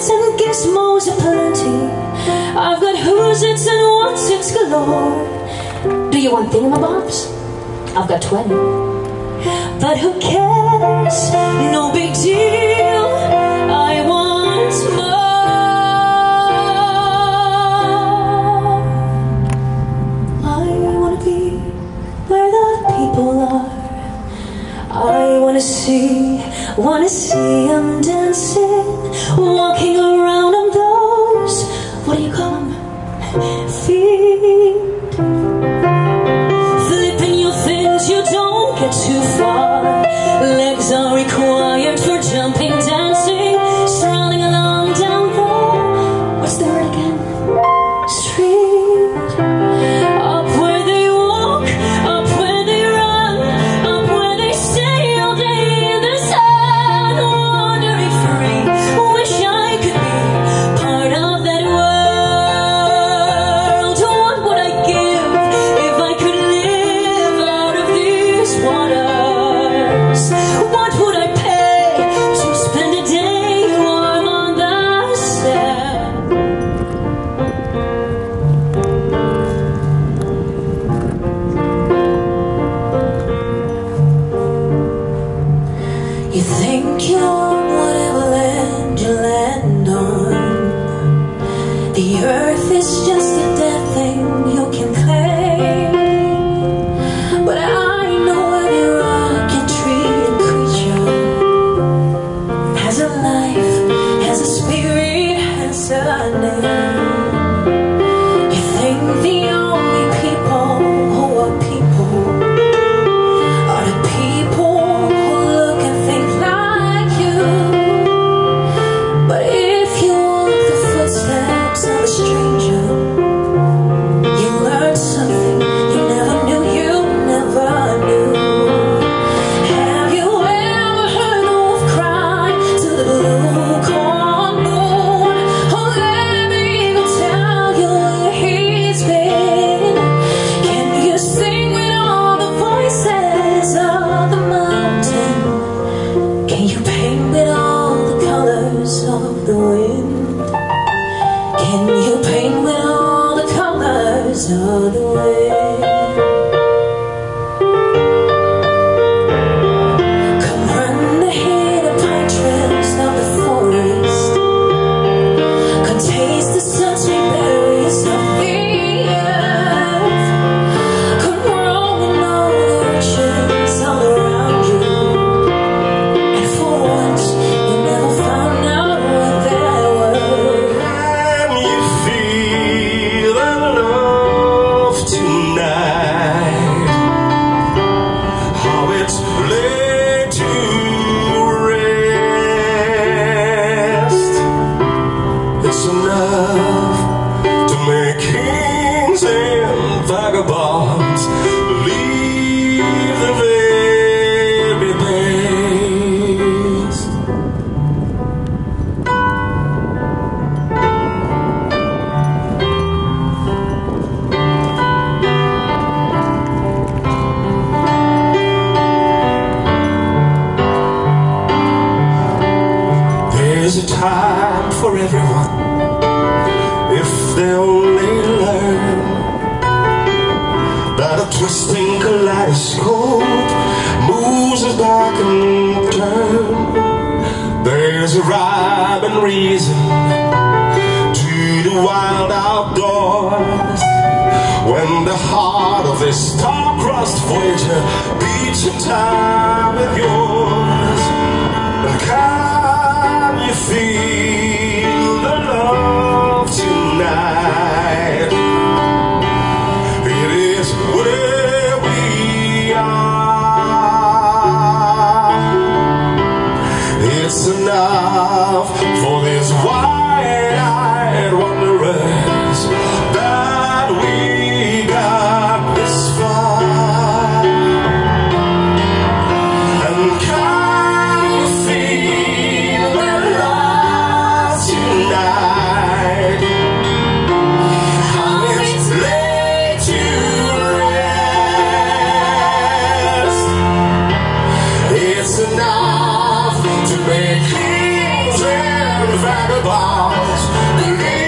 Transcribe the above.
gadgets and gizmos aplenty. I've got who's its and what's its galore. Do you want thingamabobs? I've got 20. But who cares? No big deal. I want more. I want to be where the people are. I want to see Wanna see him dancing, walking around. You think you're whatever land you land on. The earth is just everyone if they only learn that a twisting kaleidoscope moves as back and turn. There's a rhyme and reason to the wild outdoors when the heart of this star-crossed voyager beats in time with yours. And can you feel? For these The of.